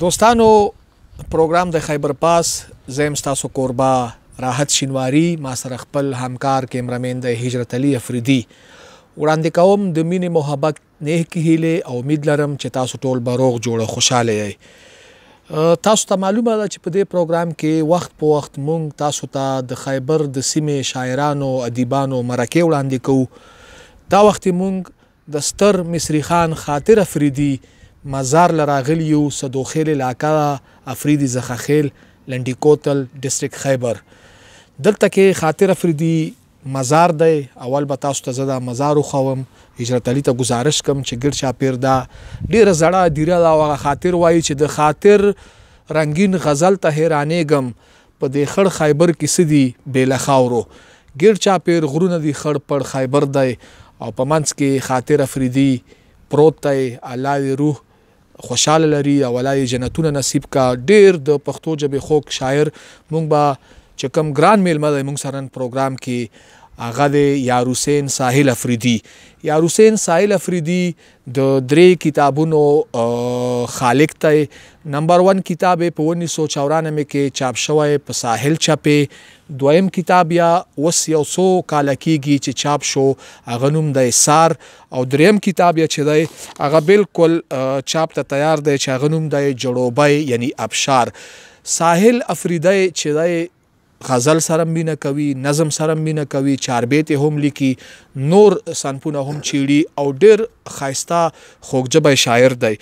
دوستانو پروګرام د خیبر پاس زیم ستاسو کوربه راحت شینواری ما سره خپل همکار کیمرامین د هجرت علي افریدي وړاندې کوم د مینې محبت نیک هیله او امید لرم چې تاسو ټول به روغ جوړ خوشاله یئ تاسو ته معلومه ده چې په دې پروګرام کې وخت په وخت مونږ تاسو ته د خیبر د سیمې شاعرانو ادیبانو مرکه وړاندې کوو دا وخت مونږ د ستر مصری خان خاطر افریدی مزار له راغلی یو سدوخیل علاقه ده افریدی ځخه خیل لنډی کوتل ډیسټریکټ خیبر دلته کی خاطر افریدی مزار دی اول به تاسو ته زه دا مزار وښوم هجرت علی ته ګزارش کوم چی ګرد چاپیر دا ډیره زړه هدیره ده او هغه خاطر وایی چی د خاطر رنګین غزل ته حیرانیږم په دې خړ خیبر کې څه دي بې له خاورو؟ ګېر چاپېر غرونه دي، خړ پړ خیبر دی او په منځ کې یې خاطر افریدي پروت دی، الله یې روح خوشاله لري او الله یې جنتونه نصیب کا، ډېر د پښتو ژبې خوږ شاعر، موږ به چې کوم ګران مېلمه دی موږ سره نن پروګرام کې هغه دی یار حسین ساحل افریدي، یار حسین ساحل افریدي د درې کتابونو خالق دی نمبر ون کتاب یې په ونی سو چورانمې کې چاپ شوی په ساحل چپې دویم کتاب یا وس یو څو کاله کیږي چې چاپ شو هغه نوم دی سار او دریم کتاب یې چې دی هغه بالکل چاپ ته تیار دی چې هغه نوم دی جړوبای یعنی ابشار ساحل افریدی چې دی غزل سره مینه کوي، نظم سره مینه کوي، چاربیت یې هم لیکي، نور صنفونه هم چیړي او ډیر ښایسته خوږ ژبی شاعر دی.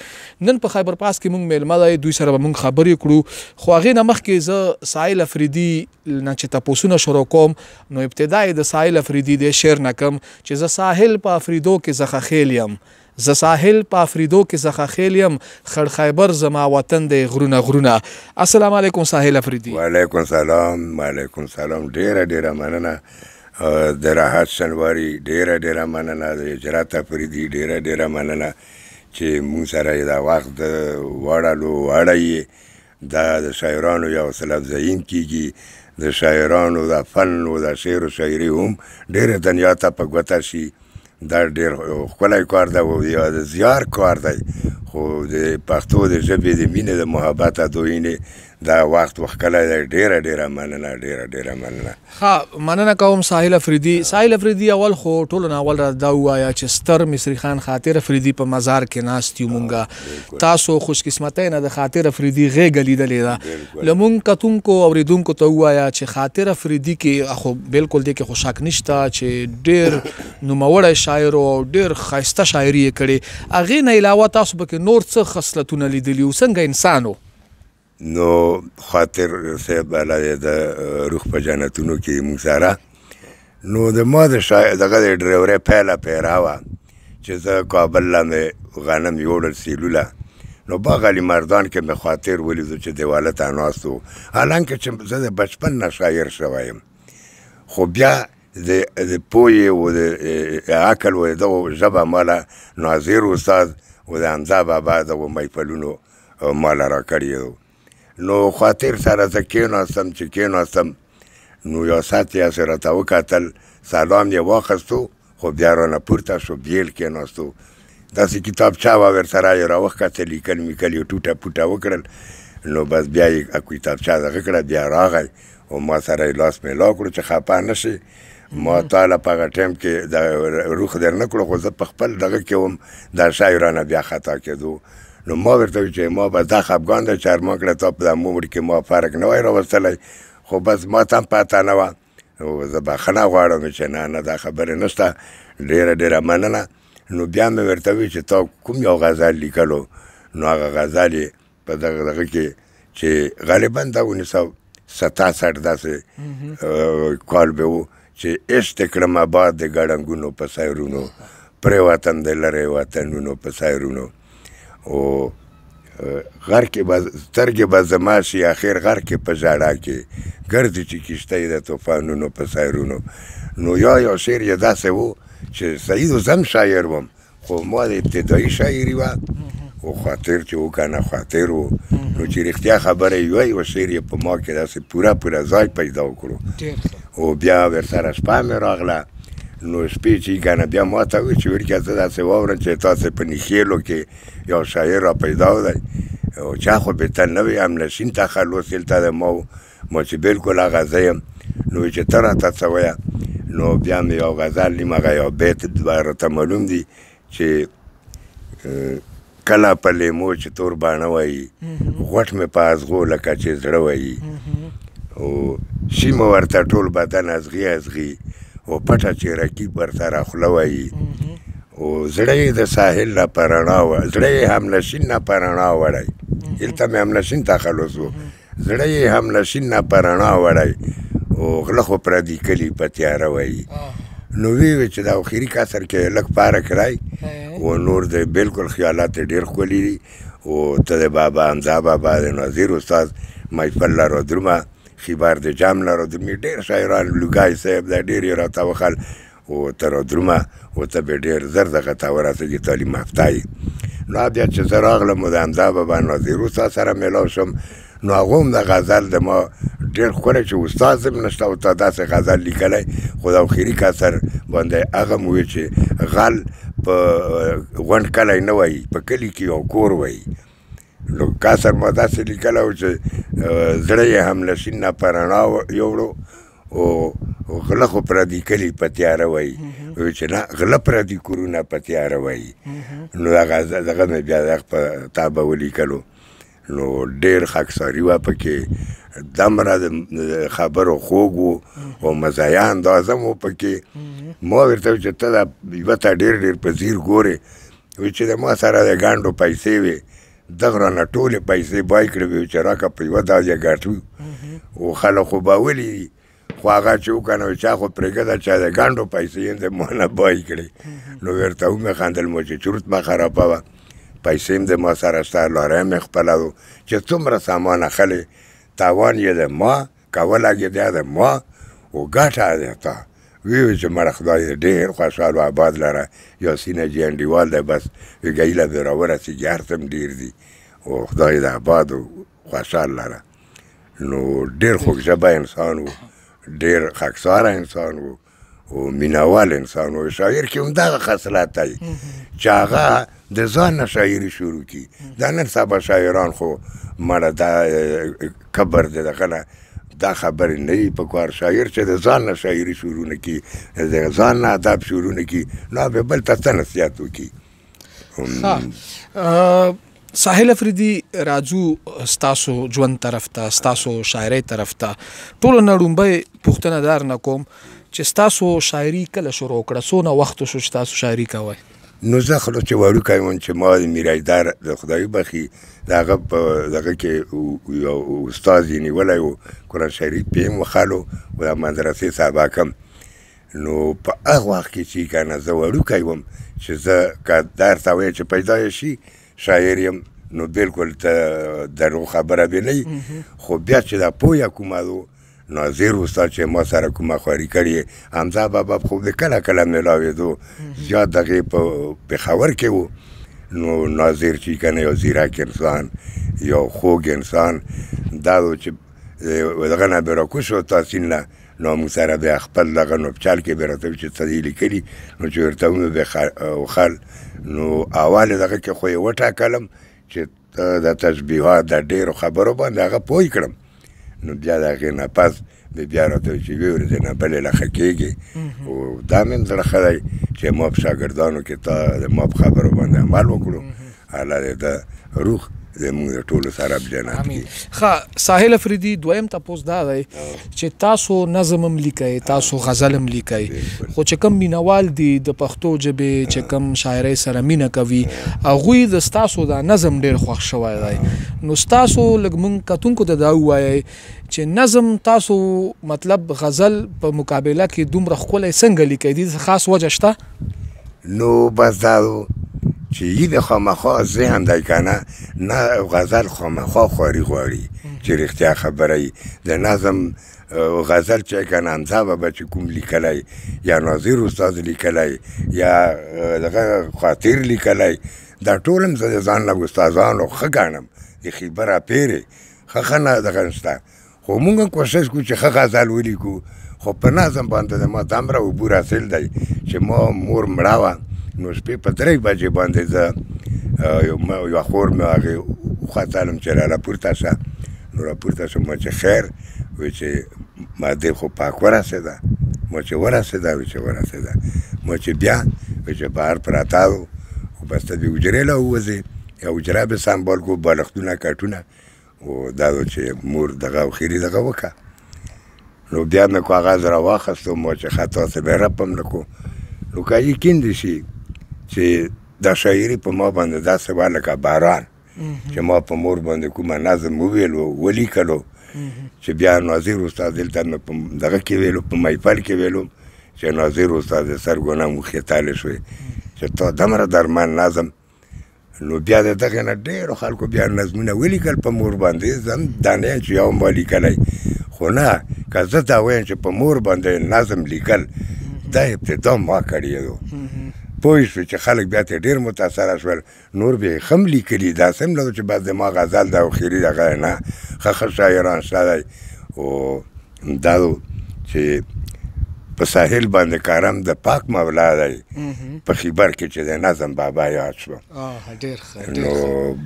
نن په خیبر پاس کې مونږ میلمه دی، دوی سره به مونږ خبرې کړو، خو هغې نه مخکې زه سایل افریدي نه چې تپوسونه شروع کوم نو ابتدا یې د سایل افریدي دې شعر نه کوم چې زه ساحل په افریدو کې زخه خیل یم زه ساحل په افریدو کې څخه خیل یم خړ خیبر زما وطن دی غرونه غرونه السلام علیکم ساحل افریدی. وعلیکم سلام وعلیکم سلام ډیره ډیره مننه د راحت شنواری ډیره ډیره مننه د هجرت افریدی ډیره ډیره مننه چې مون سره دا وخت وړلو وړی دا د شاعرانو یو څه لفظین کیږي د شاعرانو دا فن او دا شعر او شاعري هم ډېر دنیا ته په ګوته شي دا ډېر ښکلی کار ده او یو د زیار کار دی خو د پښتو د ژبې د مینې د محبت دوینې دا وخت وښکلی دی ډېره ډېره مننه ډېره ډېره مننه ښه مننه کوم ساحل افریدی. ساحل افریدی اول خو ټولو نه اول راته دا ووایه چې ستر مصری خان خاطر افریدی په مزار کې ناست یو مونږ تاسو خوش قسمتۍ نه د خاطر افریدی غیږه لیدلې ده له مونږ کتونکو اوریدونکو ته ووایه چې خاطر افریدی کې خو بلکل دې کې خو شک نشته چې ډیر نوموړی شاعر وو او ډیر ښایسته شاعری یې کړې هغې نه علاوه تاسو پکې نور څه خصلتونه لیدلي وو څنګه انسان وو؟ نو خاطر صاحب الله دې د روح په جنتونو کې موږ سره نو د ما د شاید دغه د ډرایورې پیله پیرا وه چې زه کابل لا مې غنم یوړل سیلوله نو باغ علي مردان کې مې خاطر ولیدو چې دیواله ته ناست و حالانکه چې زه د بچپن نه شاعر شوی یم خو بیا د پوهې او د عقل او دغو ژبه ماله ناظر استاد او د حمزه بابا دغو محفلونو ماله راکړی و نو خاطر سره زه کېناستم چې کېناستم نو یو ساعت یې هسې راته وکتل سلام یې واخیستو خو بیا رانه پورته شو بیل کېناستو داسې کتابچه وه ورسره یې راوښکته لیکل میکل یې ټوټه پوټه وکړل نو بس بیا یې کتابچه دغه کړه بیا راغی او ما سره لاس میلا کړو چې خپه نه شي ما تعالی په هغه ټایم کې د روخ در نه کړو خو زه په خپل دغه کې وم دا شای رانه بیا خطا کېدو نو ما ورته وویل چې ما به دا خفګان دی چې ارمان کړی تا په دا عمر کې ما فرق نه وای راوستلی خو بس ما ته هم پته نه وه نو زه بخښنه غواړم چې نه نه دا خبرې نشته ډېره ډېره مننه نو بیا مې ورته وویل چې تا کوم یو غزل لیکلو نو هغه غزل یې په دغه دغه کې چې غالبا دا انیس سو ستاسو داسې کال به وو چې اشت کړم آباد د ګړنګونو په سایرونو پرې وطن د لری وطنونو په سایرونو او غر کې به سترګې به زما شي اخر غر کې په ژړا کې ګرځي چې کشته یې د طوفانونو په سایرونو نو یا یو شعر یې داسې و چې سعید زم شاعر وم خو ما د ابتدايي شاعري وه او خاطر چې و که نه خاطر و نو چې رښتیا خبره یو یو شعر یې په ما کې داسې پوره پوره ځای پیدا کړو او بیا ورسره شپه مې راغله نو شپې چې کنه بیا ما ته وی چې ورکه ته داسې واورم چې تاسو په نخیلو کې یو شاعر را پیدا دی او چا خو به ته نه وی هم نشین تخلص دلته د ما مو چې بلکل هغه زه یم نو چې ته راته څه وایه نو بیا مې یو غزل نیم هغه یو بیت دوه راته معلوم دي چې کله په لیمو چې تور باڼه وایي غوټ مې په ازغو لکه چې زړه وایي او سیمه ورته ټول بدن ازغي ازغي او پټه چې رقیب ورسره خوله وایي او زړه یې د ساحل نه په رڼا زړه یې همنشین نه په رڼا وړی دلته مې همنشین تخلص و زړه یی هم له سیند نه په رڼا وړی و غله خو پردی کلی په تیاره وایی نو وی وی چې د اخیری کسر کې لک پاره کرای و نور د بالکل خیالات ډیر خولی دی و ته د بابا امزا بابا د نظیر استاد محفل لرو درمه خیبر د جام لرو درمه ډیر شاعران لوګای صاحب د ډیر راته وخل او ته را درومه او ته به ډېر زر دغه ته ورسېږې تعلیم یافته یې نو بیا چې زه راغلم او د همدا بابا ناظر استاد سره مېلاو شوم نو هغه هم د غزل د ما ډېر ښکلی چې استاد هم نشته او تا داسې غزل لیکلی خو د اخري کسر باندې هغه هم وویل چې غل په غونډ کلی نه وایي په کلي کې یو کور وایي نو کسر ما داسې لیکلی و چې زړه یې هم له شین نه په رڼا یوړو او غله خو پردي کلي په تیاره وایي وایي چې نه غله پردي کورونه په تیاره وایي نو هغه دغه مې بیا دغه په تابه ولیکلو نو ډېر خاکساري وه پکې دمره د خبرو خوږ وو او مزایا اندازه مو پکې ما ورته چې ته دا یوه ته ډېر ډېر په ځیر ګورې وایي چې د ما سره د ګانډو پیسې وې دغه رانه ټولې پیسې بای کړې وي چې راکه په یوه دازې ګټو او خلکو به ولي خو هغه چې وکنه چا خو پرېږه ده چا د ګانډو پیسې یې د مانه بای کړې نو ورته ومې خندل مو چې چورت مه خرابه وه پیسې هم د ما سره شته لاره مې خپله و چې څومره سامان اخلې تاوان یې د ما کوله که دا ده ما و ګټه ده تا وی وی چې مړه خدای دې ډېر خوشحال و آباد لره یاسینه جی انډیوال دی بس وی ګیله دې راورسیږي هر څه هم ډېر دي و خدای دې آباد و خوشحال لره نو ډېر خوږ ژبی انسان و ډېر خکساره انسان و او مینوال انسان و شاعر کې هم دغه خصلات دی چې هغه د ځان نه شاعري شروع کی دا نن سبا شاعران خو مړه دا کبر دی دغه نه دا خبرې نه دي په کار شاعر چې د ځان نه شاعري شروع نه کړي د ځان نه ادب شروع نه کړي نو به بل ته څه نصیحت وکړي ساحل افریدي راجو ستاسو ژوند طرف ته ستاسو شاعرۍ طرف ته ټول نړومبه پښتنه دار نه کوم چې ستاسو شاعري کله شروع کړه څونه وخت شو چې تاسو شاعري کوئ نو زه خو چې وړو کایم چې ما د میرایدار د خدای بخي داغه په دغه کې یو استاد نیولای وو قران شریف پیم وخالو و مدرسې صاحب کم نو په هغه وخت کې چې کنه زه وړوکی وم چې زه که درته وایې چې پیدا یې شي شاعر یم نو بالکل ته درو خبره به نه خو بیا چې دا پوهه کومه دو ناظر استاد چې ما سره کومه خواري کړې همدا بابا خو به کله کله میلاوېدو زیات دغې په پېښور کې و نو ناظر چې کنه یو ځیرک انسان یو خوږ انسان دا و چې دغه نه به راکوس او تحصیل نه نو موږ سره به خپل دغه نو چل کې به راته چې ته دې لیکلي نو چې ورته مې به وخل نو اول دغه کې خو یې وټاکلم چې ته د تشبیهات د ډېرو خبرو باندې هغه پوه کړم نو بیا د هغې نه پس به بیا راته چې وی ورځې نه بلې لخه کېږي او دا مې هم زړه ښه دی چې ما په شاګردانو کې تا ما په خبرو باندې عمل وکړو الله دی ته روغ زموږ د ټولو سره په جنت کې امين ښه ساحل افريدي دویم تاسو دا دی چې تاسو نظم هم لیکئ تاسو غزل هم لیکئ خو چې کوم مینوال دي د پښتو ژبې چې کوم شاعرۍ سره مینه کوي هغوی د تاسو دا نظم ډیر خوښ شوی دی نو تاسو لږ مونږ کتونکو ته دا ووایئ چې نظم تاسو مطلب غزل په مقابله کې دومره ښکلی څنګه لیکئ دې څه خاص وجه شته نو بس دا و چې یی د خامخا ذهن دی که نه نه غزل خامخا خواري غواړي چې رښتیا خبره یي د نظم غزل چې که نه حمزه بابا چې کوم لیکلی یا ناظر استاد لیکلی یا دغه خاطر لیکلی دا ټول هم زه د ځان له استادانو ښه ګڼم د ښیبر اپېرې ښه ښه دغه شته خو موږ هم کوشش کوو چې ښه غزل ولیکو خو په نظم باندې د ما دمره عبور حاصل دی چې ما مور مړه وه نو شپې په درې بجې باندې زه یو خور مې هغې وختلم چې را راپورته شه نو راپورته شوم چې خیر وایي چې مهدي خو پاک ورسېده ما چې ورسېده وایي چې ورسېده ما چې بیا وایي چې بهر پرته وو او بس ته د حجرې له ووځې یا حجره به سمبال کړو بالښتونه کټونه او دا ده چې مور دغه او خیری دغه وکړه نو بیا مې کاغذ را واخستو مو چې خطا ته به رپم نکو نو که یقین دې شي چې دا شاعري په ما باندې داسې وه لکه باران چې ما په مور باندې کومه نظم وویل و ولیکلو چې بیا ناظر استاد دلته مې په دغه کې ویلو په محفل کې ویلو چې ناظر استاد سر ګناه مخې تاله شوې چې تا دمره درمن نظم نو بیا د دغه نه ډیرو خلکو بیا نظمونه ولیکل په مور باندې زم دانه چې یو ما لیکلای خو نه که زه دا وایم چې په مور باندې نظم لیکل دا ابتدا ما کړی یو پوه شو چې خلک بیا ته ډیر متاثر شول نور به خم لیکلی دا سم نه چې بس د ما غزل دا او خیری دغه نه خخ شاعران شته او دا چې په ساحل باندې کارم د پاک مولا دی په خیبر کې چې د نظم بابا یاد شو نو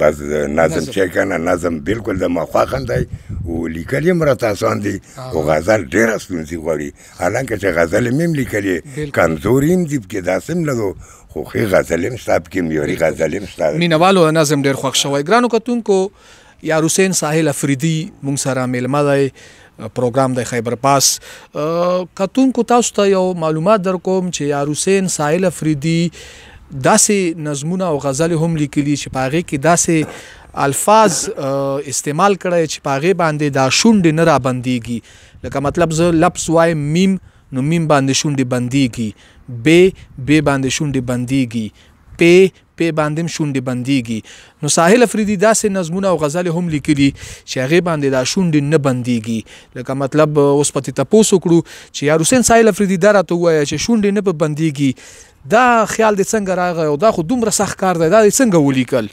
بس نظم چې کنه نظم بالکل د مخواخن دی او لیکلې مر تاسو دي او غزل ډېر ستونزي غوړي حالانکه چې غزل مم لیکلې کمزوریم دي کې داسم نه خو خې غزلم صاحب کې میوري غزلم صاحب مینوالو نظم ډېر خوښ شوی ګرانو کتونکو یارحسین ساحل افریدی مونږ سره میلمه دی پروګرام د خیبر پاس کتونکو تاسو ته یو معلومات در کوم چې یارحسین ساحل افریدی داسې نظمونه او غزل هم لیکلي چې پاغه کې داسې الفاظ استعمال کړی چې پاغه باندې دا شونډې نه را بنديږي لکه مطلب زه لفظ وایم میم نو میم باندې شونډې بنديږي به به باندې شونډې بنديږي پی پۀ باندې هم شونډې بندېږي. نو ساحل افريدي داسې نظمونه او غزلې هم ليکلي چې هغې باندې دا شونډې نه بندېږي. لکه مطلب اوس پۀ تۀ تپوس وکړو چې يار حسېن ساحل افريدي دا راته ووايه چې شونډې نه پۀ بندېږي دا خيال دې څنګه راغی او دا خو دومره سخت کار دی دا دې څنګه وليکل؟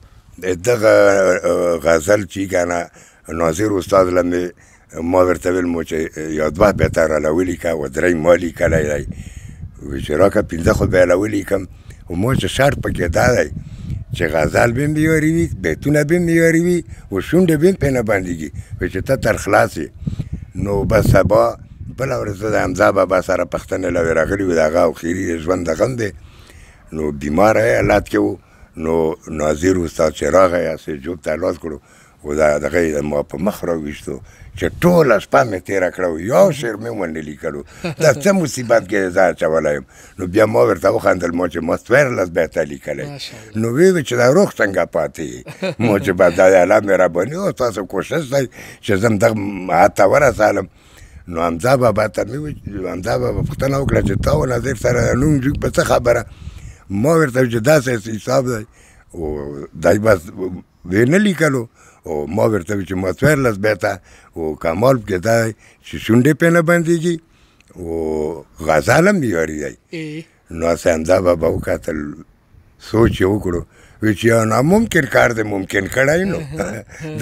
دغه غزل چې کۀ ناظر استاد له مې ما ورته ویل مو چې یاد وه به تا راله ولیکه و درې ما لیکلی دی وی چې راکه پنځه خو به له ولیکم و ما چې شرط پکې دا دی چې غزل به معیاري وي بیتونه به معیاري وي و شونډې به پې نه بندېږي وی چې ته تر خلاص یې نو بس سبا بله ورځ زه د حمزه بابا سره پښتنې له راغلي و د هغه او خیري د ژوند د غم دی نو بیماره حالت کې و نو ناظر استاد چې راغی هسې جوب ته لاس کړو او دا دغه یې ما په مخ راوویستو چې ټوله شپه مې تېره کړه او یو شعر مې ونه لیکلو دا څه مصیبت کې زه اچولی یم نو بیا ما ورته وخندل ما چې ما څوارلس بیته لیکلی نو ویې ویل چې دا روغ څنګه پاتې یې ما چې بس دا الله مهرباني او ستاسو کوشش دی چې زه هم دغه حد ته ورسالم نو حمزه بابا ته مې وویل حمزه بابا پوښتنه وکړه چې تا او نظیر سره نوم جوړ په څه خبره ما ورته چې داسې حساب دی او دای بس وې نه لیکلو او ما ورته وی چې ما څوارلس بیته او کمال پکې دا چې شونډې پې نه بندېږي او غزل هم یاري دی نو هسې همدا به به وکتل سوچ یې وکړو وی چې یا ناممکن کار دې ممکن کړی نو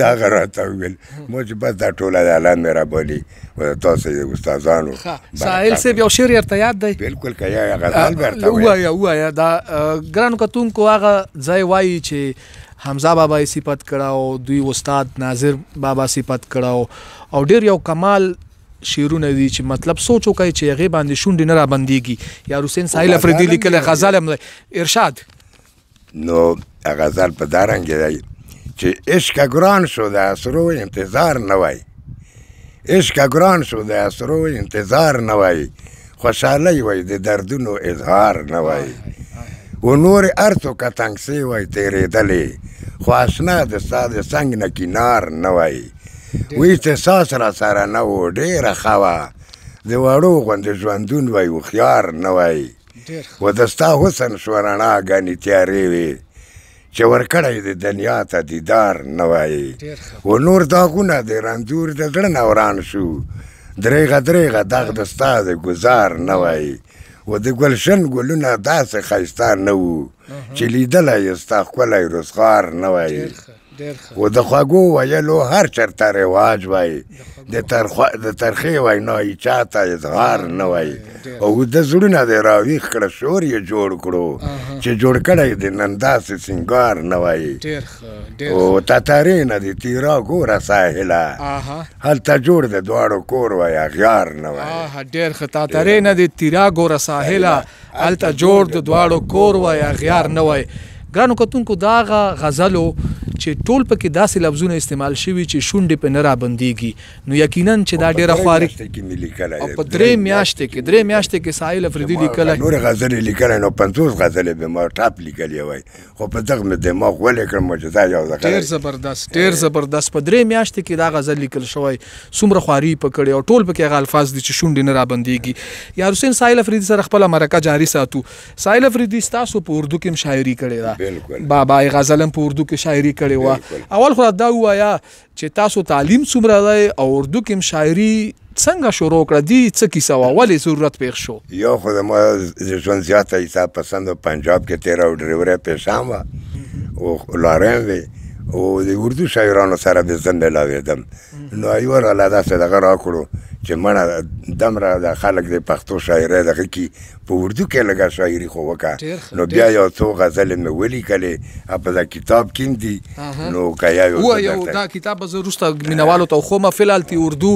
دا هغه راته وویل مو چې بس دا ټوله د الله مهرباني او د تاسو د استادانو ساحل صاحب یو شعر ورته یاد دی بالکل که یا غزل ورته ووایه ووایه دا ګرانو کتونکو هغه ځای وایي چې حمزه بابا یې صفت کړ او دوی استاد ناظر بابا صفت کړ او او ډېر یو کمال شعرونه دي چې مطلب سوچ وکړي چې هغه باندې شونډې نه را بنديږي یا حسین ساحل افریدی لیکل غزل هم ارشاد نو غزل په دارنګ دی چې عشق ګران شو د اسرو انتظار نه وای عشق ګران شو د اسرو انتظار نه وای خوشحالي وای د دردونو اظهار نه وای و نور ارڅو کتنګ سی وای تیرېدلې خو آشنا د ستا د څنګ نه کینار نه وای و احتساس را سره نه و ډېره ښه وه د وړو غوندې ژوندون وای هوښیار نه وای و د ستا حسن شو رڼا ګانې تیارې وې چې ورکړی د دنیا ته دیدار نه وای و نور داغونه د رنځور د زړه نه وران شو درېغه درېغه دغ د ستا د ګزار نه وای و د ګلشن ګلونه داسې ښایسته نه وو چې لیدلی یې ستا ښکلی روزغار نه وای و د خوږو ویلو هر چرته رواج وای د ترخوا د ترخې وینا یې چاته اظهار نه وای او د زړونه د راویخ کړه شور یې جوړ کړو چې جوړ کړی د نن داسې سنگار نه وای او تاتارې نه د تیرا ګوره ساحله هلته جوړ د دواړو کور وای غیار نه وای ډېر ښه تاتارې نه د تیرا ګوره ساحله هلته جوړ د دواړو کور وای اغیار نه وای. ګرانو کتونکو دا هغه غزل ؤ چې ټول پکې داسې لفظونه استعمال شوي چې شونډې پرې نه رابندیږي نو یقیناً چې دا ډیره خواري او په درې میاشتې کې درې میاشتې کې سایل افریدي لیکلی. که نورې غزلې لیکلی نو پنځوس غزلې به ما ټاپ لیکلې وای. خو په دغه مې دماغ ولې کړم چې دا یو ځای ډیر زبردست ډیر زبردست په درې میاشتې کې دا غزل لیکل شوی څومره خواري په کړې او ټول پکې هغه الفاظ دي چې شونډې نه رابندېږي یار حسین سایل افریدي سره خپل مرکه جاری ساتو سایل افریدي تاسو په اردو کې شاعري کړې ده بابا غزل هم په اردو کې شاعري کړې و اول خو دا وایا چه تاسو تعلیم څومره دی او اردو کښې هم شاعری څنګه شروع کړه دی څه کیسه وه ولی ضرورت پیښ شو. یو خو زما ژوند زیات حساب پسند او پنجاب کې تیر او ډریوری پیشه هم وه او لاری هم وی او د اردو شاعرانو سره به زه ملاویدم نو ایوه راله داسې دغه راکړو چې مړه دمره خلک د پښتو شاعری دغه کی. په اردو کې لږه شاعري خو وکه ډېر ښه، نو ډېر بیا ښه. یو څو غزلې مې ولیکلې هغه په دا کتاب کې هم دي اها. نو که یا یو څه ووایو درته دا کتاب به زه وروسته مینوالو ته وښوم فی الحال تی اردو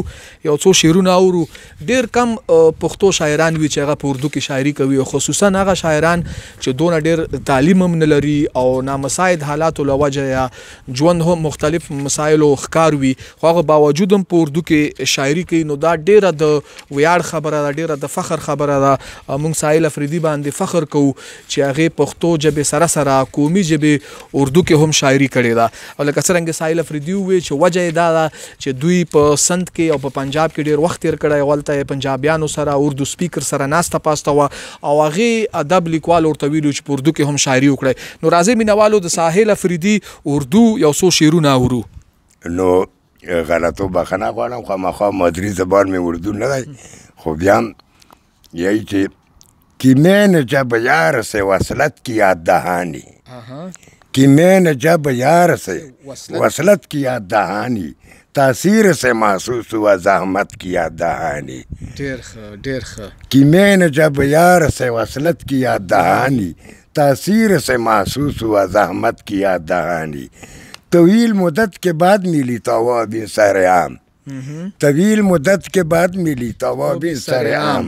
یو څو شعرونه اورو ډېر کم اه، پښتو شاعران وي چې هغه په اردو کې شاعري کوي او خصوصا هغه شاعران چې دونه ډېر تعلیم هم نه لري او نامساعد حالاتو له وجه یا ژوند هم مختلف مسایلو ښکار وي خو هغه باوجود هم په اردو کې شاعري کوي نو دا ډېره د ویاړ خبره ده ډېره د فخر خبره ده او موږ سایل افریدي باندې فخر کوو چې هغې پښتو ژبې سره سره قومي ژبې اردو کې هم شاعري کړې ده او لکه څرنګه سایل افریدي وویل چې وجه یې دا ده چې دوی په سند کې او په پنجاب کې ډېر وخت تېر کړی او هلته یې پنجابیانو سره اردو سپیکر سره ناسته پاسته وه او هغې ادب لیکوال ورته ویلي وو چې په اردو کې هم شاعري وکړی نو راځئ مینه والو د ساحل افریدي اردو یو څو شعرونه اورو. نو غلطو بخښنه غواړم خامخا مادري زبان مې اردو نه دی خو بیا هم یی چې کی میں نے جب یار سے وصلت کیا دهانی کی میں نے جب یار سے وصلت کیا دهانی تاثیر سے محسوس ہوا زحمت کیا دہانی ډیر ښه ډیر ښه کی میں نے جب یار سے وصلت کیا دہانی تاثیر سے محسوس ہوا زحمت کیا دہانی طویل مدت کے بعد ملی تو وہ ابھی سر عام طویل مدت کے بعد ملی تو وہ ابھی سر عام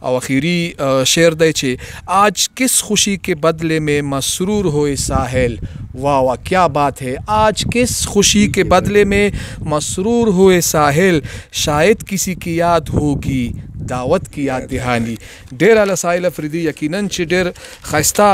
او اخیری شعر دی چی آج کس خوشی که بدلې مې مسرور هوې ساحل وا وا کیا بات هې آج کس خوشی که بدلې مې مسرور هوې ساحل شاید کسی کی یاد هوګی دعوت کی یاد دهانی ډیر اعلی ساحل افریدی یقینا چی ډیر ښایسته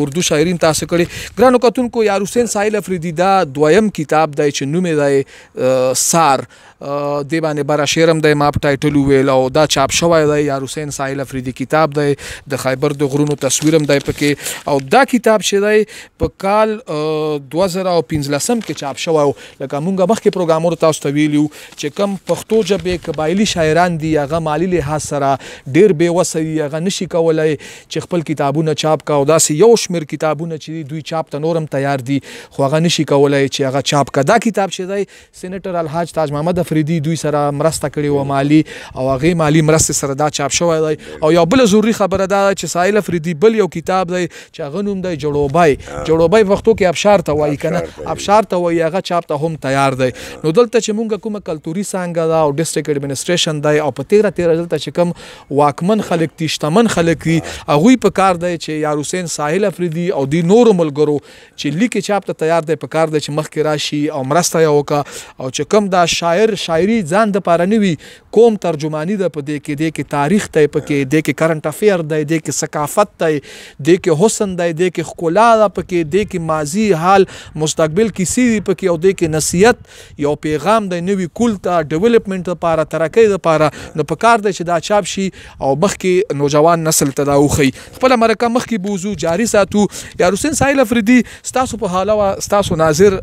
اردو شاعرین تاسو کړی ګرانو کتونکو یارحسین ساحل افریدی دا دویم کتاب دی چی نوم یې دی سار دې باندې برا شعر هم دی ماپ ټایټل ویل او دا چاپ شوی دی یار حسین ساحل افریدي کتاب دی د خیبر د غرونو تصویر هم دی پکې او دا کتاب چې دی په کال 2015 کې چاپ شوی او لکه مونږه مخکې پروګرامونو تاسو ته ویلو چې کم پښتو ژبې قبایلی شاعران دي هغه مالی لحاظ سره ډیر بے وسه دي هغه نشي کولای چې خپل کتابونه چاپ کا او داسې یو شمیر کتابونه چې دوی چاپ ته نورم تیار دي خو هغه نشي کولای چې هغه چاپ کا دا کتاب چې دی سېنېټر الحاج تاج محمد افريدي دوی سره مرسته کړې وه مالي او هغې مالي مرستې سره دا چاپ شوی دی او يوه بله ضروري خبره دا ده چې ساحل افريدي بل يو کتاب دی چې هغه نوم دی جړوبی جړوبی په پښتو کې ابشار ته وايي که نه ابشار ته وايي هغه چاپ ته هم تيار دی نو دلته چې مونږ کومه کلتوري څانګه ده او ډسټرکټ اډمنسټرېشن دی او په تېره تېره دلته چې کوم واکمن خلک دي شتمن خلک دي هغوی په کار دی چې يار حسين ساحل افريدي او دوی نورو ملګرو چې لیک یې چاپ ته تیار دی پکار دی چې مخکې راشي او مرسته یې وکړه او چې کوم دا شاعر شاعري ځان د پاره نه وي کوم ترجمانی ده په دې کې دې کې تاریخ دی پکې دې کې کرنټ افیر دی دې کې ثقافت دی دې کې حسن دی دې کې ښکلا ده پکې دې کې ماضی حال مستقبل کیسې دي پکې او دې کې نصیحت یو پیغام دی نوی کول ته ډیولپمنټ لپاره ترقۍ لپاره نو پکار دی چې دا چاپ شي او مخکې نوجوان نسل ته دا وخی خپل مرکه مخکې بوزو جاری ساتو یا حسین سایل افریدی ستاسو په حالوا ستاسو ناظر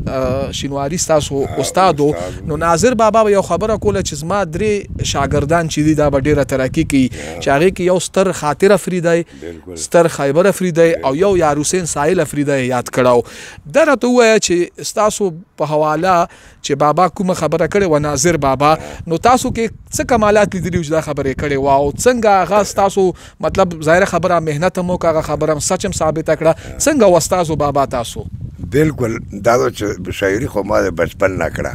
شینواری ستاسو استاد نو ناظر بابا یو خبره کوله چې زما درې شاګردان چې دی دا به ډیره ترقی کوي چې هغه کې یو ستر خاطر افریدی ستر خیبر افریدی او یو یا حسین سایل افریدی یاد کړاو درته وای چې ستاسو په حواله چه بابا کومه خبره کړی وه ناظر بابا نو تاسو کی څه کمالات لیدلی وو چه دا خبره یی کړی وه او څنګه هغه ستاسو مطلب ظاهره خبره محنت هم وکړه هغه خبره هم سچ هم ثابته کړه څنګه وه ستاسو بابا تاسو. بلکل دا ده چه شاعری خو ما د بچپن نه کړه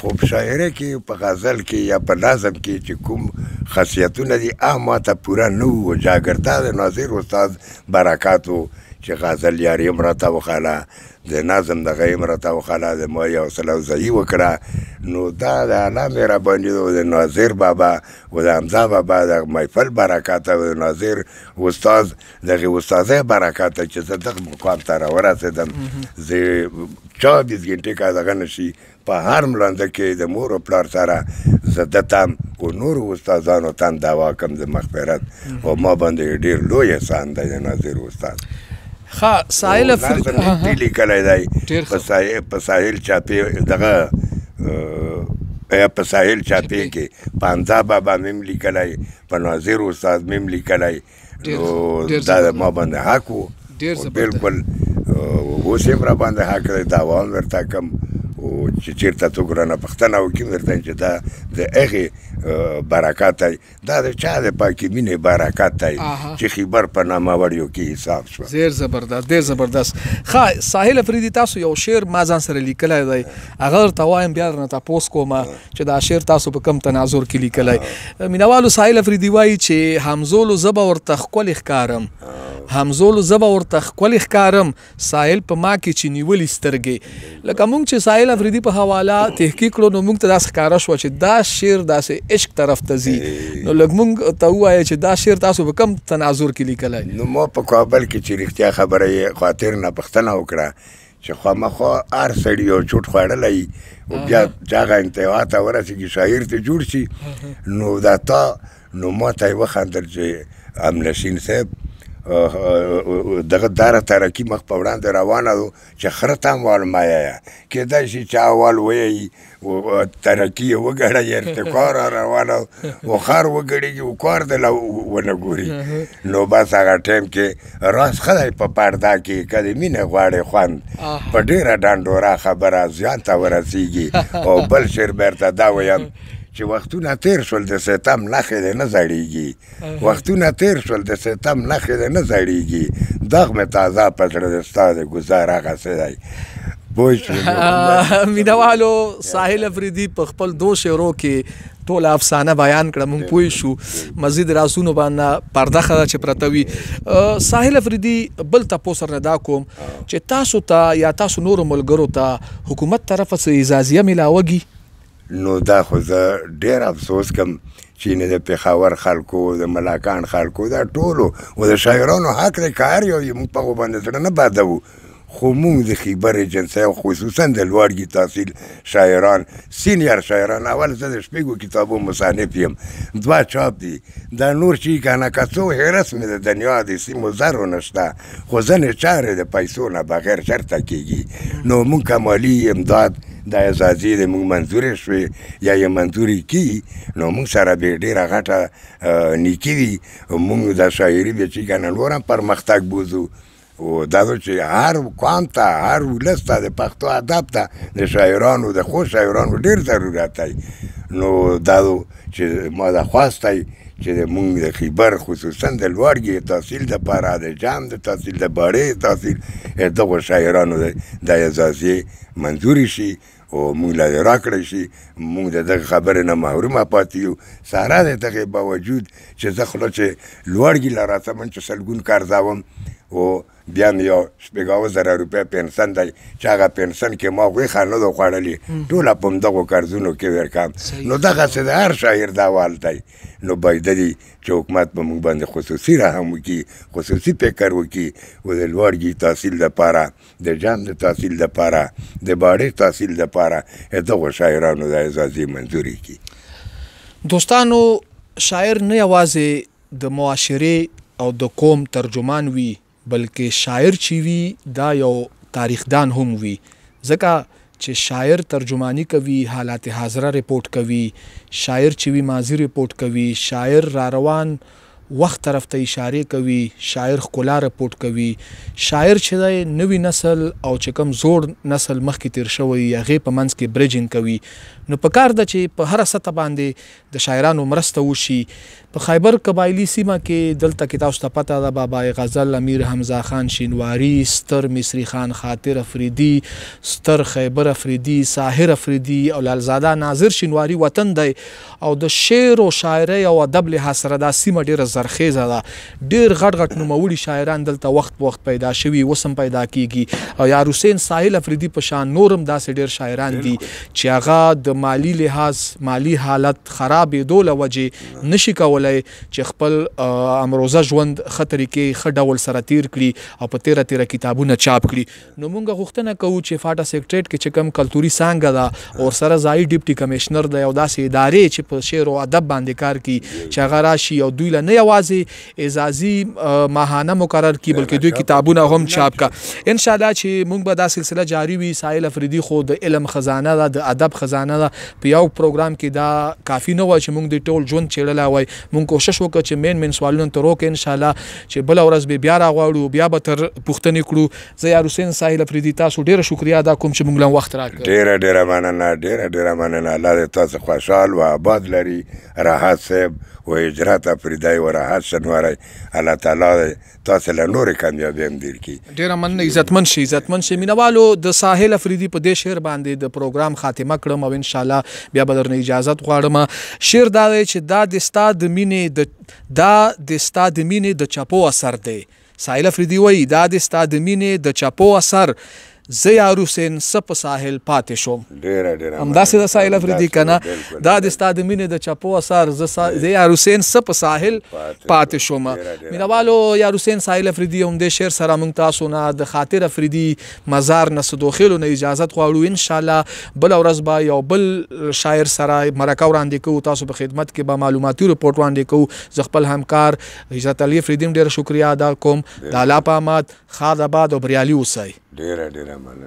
خو په شاعری کی په غزل کی یا په نظم کی چه کوم خصیتونه دی هغه ماته پوره نه وو جاګرتا د ناظر استاد برکت وو چه غزل یاری هم راته وښله د نظم د غیم را تاو خلا د ما یو سلو زایی وکړه نو دا د الله مهرباني ده او د ناظر بابا او د حمزه بابا د محفل برکت او د ناظر استاد دغه استاده برکت ده چې زه دغه مقام ته راورسېدم زه چا بیس ګنټې که دغه نشي په هر ملانده کې د مور او پلار سره زه ده ته او نورو استادانو تم دعوا کوم د مغفرت او ما باندې ډیر لوی احسان دی د ناظر استاد خا سائل افری ناظر مې پیلی کلی دی په سائل په سائل چاپی دغه په سائل چاپی کې پانزا بابا مم لیکلای په ناظر استاد مم لیکلای نو دا د ما باندې حق وو او بالکل اوس هم را باندې حق دی دا وام ورته کوم او چې چیرته څوک رانه پوښتنه وکړي ورته چې دا د هغې برکت دی دا د چا د پاکې مینې برکت دی چې خیبر په نامه وړیو کې حساب شو ډېر زبردست ډېر زبردست ښه ساحل افریدي تاسو یو شعر ما ځان سره لیکلی دی هغه درته وایم بیا درنه تپوس کوم چې دا شعر تاسو په کم تناظر کې لیکلی مینوالو ساحل افریدي وایي چې همزولو زه به ورته ښکلې ښکارم همزولو زه به ورته ښکلې ښکارم ساحل په ما کې چې نیولي سترګې لکه موږ چې ساحل افریدي په حواله تحقیق کړو نو موږ ته داسې ښکاره شوه چې دا شعر داسې عشق طرف ته ځي نو لږ موږ ته ووایه چې دا شعر تاسو په کم تناظر کې لیکلی نو ما په کابل کې چې رښتیا خبره یې خاطر نه پوښتنه وکړه چې خامخا هر سړي یو چوټ خوړلی او بیا چې هغه انتها ته ورسېږي شاعر ته جوړ شي نو دا تا نو ما ته یې وخندل چې امنسین صاحب دغه داره ترکی مخ په وړاندې روانه ده چې خره ته هم والمایه کېدای شي چې اول ویایي ترکی یې وګړی ارتقا را روانه او خار وګړیږي او کار د له ونه ګوري نو بس هغه ټایم کې راز خدای په پرده کې که د مینه غواړې خوند په ډېره ډنډوره خبره زیان ته ورسیږي او بل شعر بېرته دا ویم چې وختونه تېر شول د ستم نښې دې نه زړیږي وختونه تېر شول د ستم نښې دې نه زړېږي دغ مې تازه په زړه دی ستا د ګزار هغسې دی پوه شوې مینوالو ساحل افریدي په خپل دو شعرو کې ټول افسانه بیان کړه مونږ پوه شو مزید رازونو باندې پرده خره چې پرته وي ساحل افریدي بل تاسو سره دا کوم چې تاسو ته یا تاسو نور ملګرو ته حکومت طرفه څه اجازه ملاوږي نو دا خو زه ډیر افسوس کوم چی نه د پیښاور خلکو د ملاکان خلکو دا ټولو او د شاعرانو حق دی که هر یو یی موږ په هغو باندی زړه نه بدوو خو موږ د خیبر ایجنسی او خصوصا د لوړګی تحصیل شاعران سینیر شاعران اول زه د شپږو کتابو مصنف یم دوه چاپ دی دا نور چي کنه که څو حرس مي د دنيا د سيمو زرو نشته خو ځنې چارې د پيسو نه بغير چرته کيږي نو مونږ که مالي امداد د اعزازي د مونږ منظورې شوې يا يې منظورې کي نو مونږ سره بې ډيره غټه نيکي وي مونږ دا شاعري بې چي کنه نور هم پرمختګ بوزو او دا ده چې هر قام ته هر ولس ته د پښتو ادب ته د شاعرانو د ښو شاعرانو ډېر ضرورت دی نو دا ده چې ما دا خواست دی چې د مونږ د خیبر خصوصا د لوړګي تحصیل دپاره د جام د تحصیل د باړې تحصیل دغو شاعرانو د اعزازیې منظورې شي او موږ لا راکړی شي موږ د دغه خبرې نه محرومه پاتې یو سارا د دغه باوجود چې زه خله چې لوړ ګي لاره ته من چې سلګون قرضاوم او بیا مې یو شپږاوه زره روپۍ پنسن دی چې هغه پنسن کې ما غوښه نه ده خوړلې ټوله په همدغو قرضونو کې ورکم نو دغسې د هر شاعر دا وال دی نو باید دی چې حکومت په موږ باندې خصوصي رحم وکړي خصوصي فکر وکړي او د لوړ تحصیل لپاره د جام د تحصیل د پاره د باړې تحصیل د پاره دغه شاعرانو د اعزازي منځوري کی دوستانو شاعر نه یوازې د معاشرې او د قوم ترجمان وي بلکې شاعر چې وي دا یو تاریخدان هم وي ځکه چې شاعر ترجماني کوي حالات حاضره رپورټ کوي شاعر چې وي ماضي رپورټ کوي شاعر راروان وخت طرف ته اشارې کوي، شاعر ښکلا رپوټ کوي، شاعر چې دی نوي نسل او چې کوم زوړ نسل مخکې تېر شوی يي هغې په منځ کې بريجنګ کوي نو په کار ده چې په هره سطح باندې د شاعرانو مرسته وشي په خيبر قبايلي سيمه کې دلته کې تاسو ته پته ده بابای غزل، امير حمزه خان شينواري، ستر مصري خان خاطر افريدي، ستر خيبر افريدي، ساحر افريدي او لعل زاده ناظر شينواري وطن دی او د شعر او شاعرۍ او ادب لحاظ سره دا سیمه ډېره زرخېزه ده، ډېر غټ غټ نوموړي شاعران دلته وخت په وخت پیدا شوي، اوس هم پیدا کېږي او یار حسین ساحل افریدي په شان نور هم داسې ډېر شاعران دي چې هغه د مالي لحاظ مالي حالت خرا بېدو له وجې نه شي کولای چې خپل امروزه ژوند ښه طریقې ښه ډول سره تېر کړي او په تېره تېره کتابونه چاپ کړي. نو مونږ غوښتنه کوو چې فاټا سیکټریټ کې چې کوم کلتوري څانګه ده او ورسره ځايي ډپټي کمشنر دی او داسې ادارې چې په شعر او ادب باندې کار کوي چې هغه راشي او دوی له نه یوازې اعزازي ماهانه مقرر کړي بلکې دوی کتابونه هم چاپ کا ان شاء الله چې مونږ به دا سلسله جاري وي ساحل افریدي خو د علم خزانه ده د ادب خزانه ده په یو پروګرام کې دا کافي نه وه چې مونږ دې ټول ژوند چیړلی وای مونږ کوشش وکړ چې مین مین سوالونه تر وکړو ان شاء الله چې بله ورځ به بیا راغواړو بیا به تر پوښتنې کړو زه یار حسین ساحل افریدي تاسو ډیره شکریا ادا کوم چې موږ له وخت راکړ ډیره ډیره مننه ډیره ډیره مننه الله دې تاسو خوشحال و آباد لري راحت صاحب و هجرت افریدای و راحت شنواری الله تعالی تاسو له نور کامیابی هم دیر کی ډیره مننه عزتمن شي عزتمن شي مینوالو د ساحل افریدي په دې شعر باندې د پروګرام خاتمه کړم او ان شاء الله بیا به درنه اجازه غواړم شعر دا دی چې دا د استاد مینې د دا د ستا د مینې د چپو اثر دی. سایل افریدي وایي، دا د ستا د مینې د چپو اثر زه یا روسین څه په ساحل پاتې شوم. ډېره ډېره مننه. همداسې ده سایل افریدي که نه؟ دا د ستا د مینې د چپو اثر زه یا روسین څه په ساحل پاتې شوم. مینوالو یا روسین سایل افریدي همدې شعر سره موږ تاسو نه د خاطر افریدي مزار نه سدوخېلو نه اجازت غواړو ان شاءالله بله ورځ به یو بل شاعر سره مرکه وړاندې کوو تاسو په خدمت کې به معلوماتي رپورټ وړاندې کوو زه خپل همکار هجرت علي افریدي هم ډېره شکریه ادا کوم د الله په اماد ښاد اباد او بریالي اوسئ. ډېره ډېره مننه.